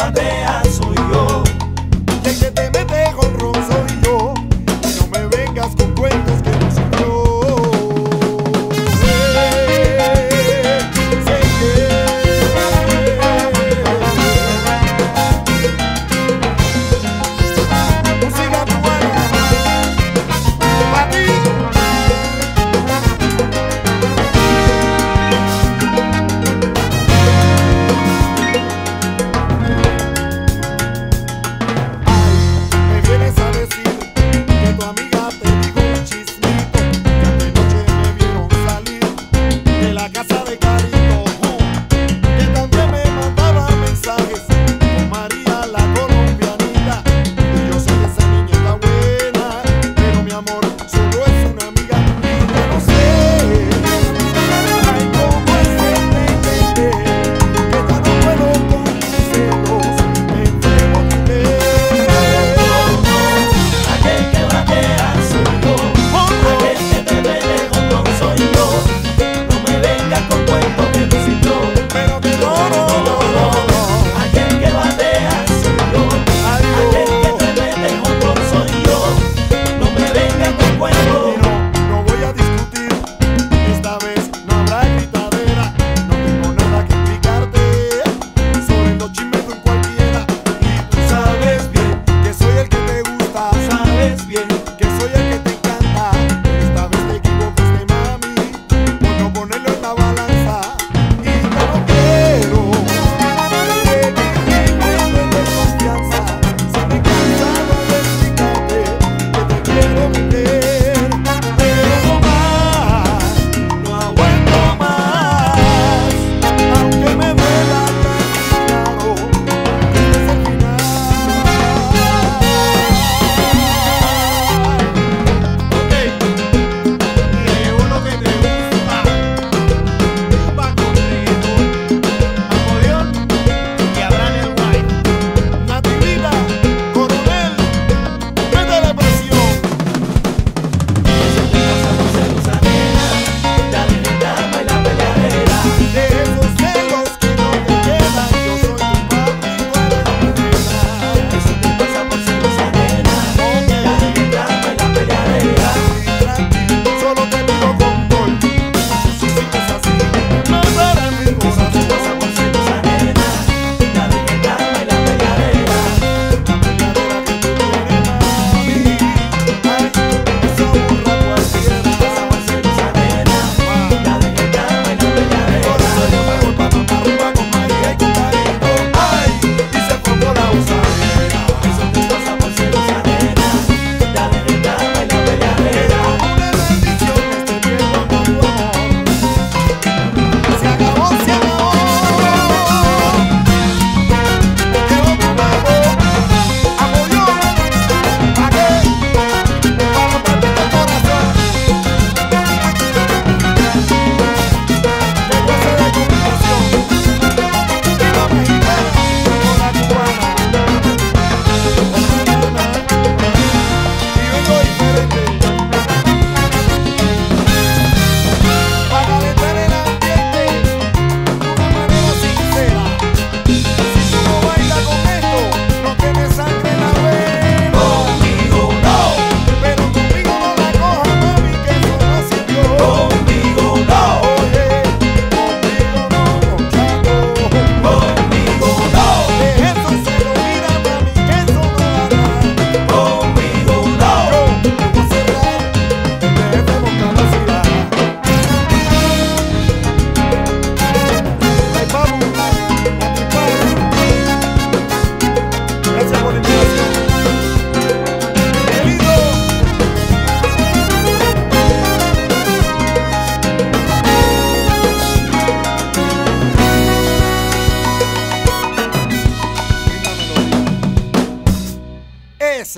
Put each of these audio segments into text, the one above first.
Parabéns.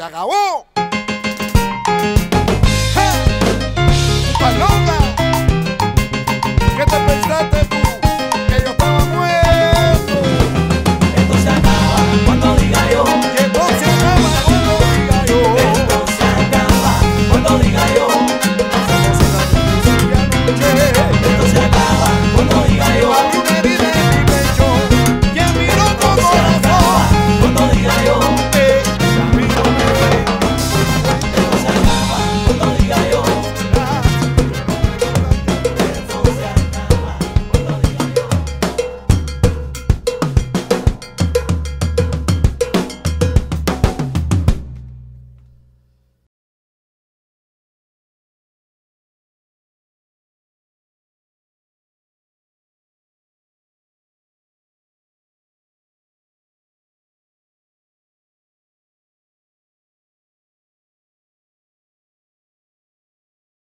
acabó.